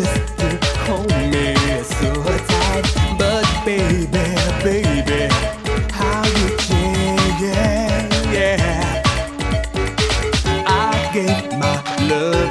just to hold me so tight. But baby, baby, how you change, yeah. I gave my love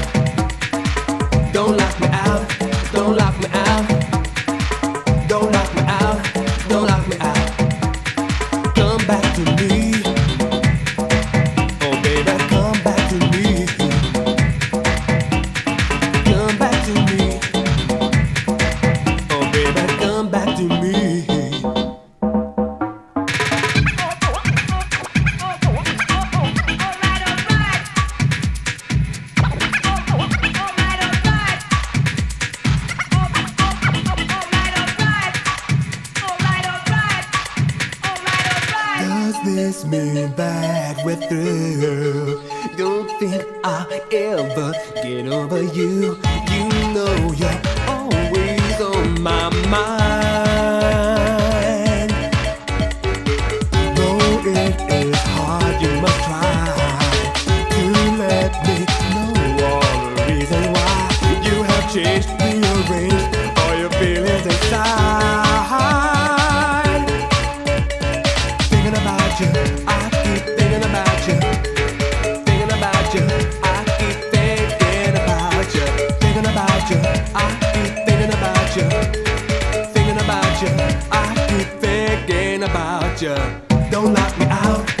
me back with through. Don't think I ever get over you. You know you're. Don't lock me out.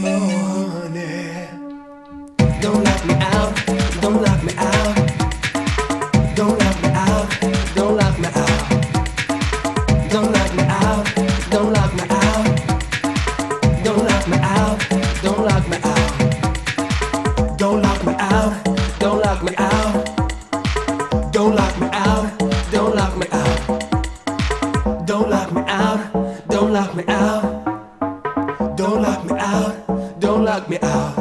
don't lock me out. Don't lock me out, don't lock me out.